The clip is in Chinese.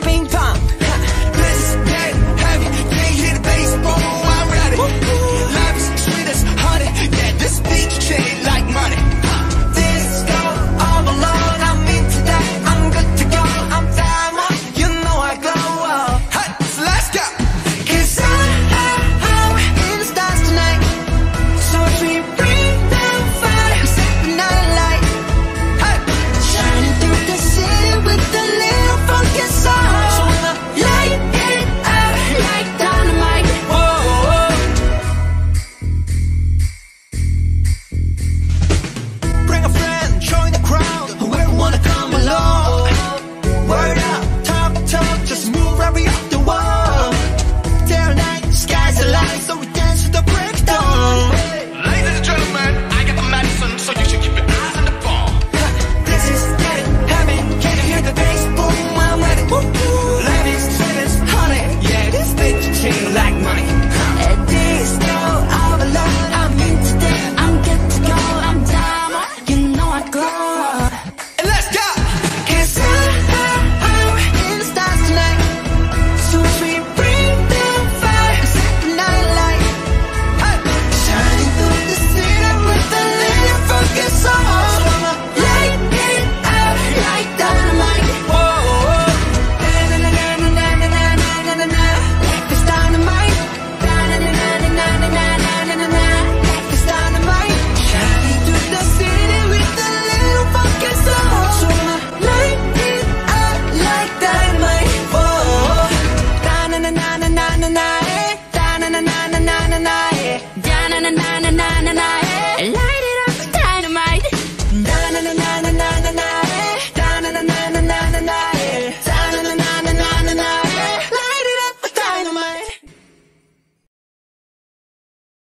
bing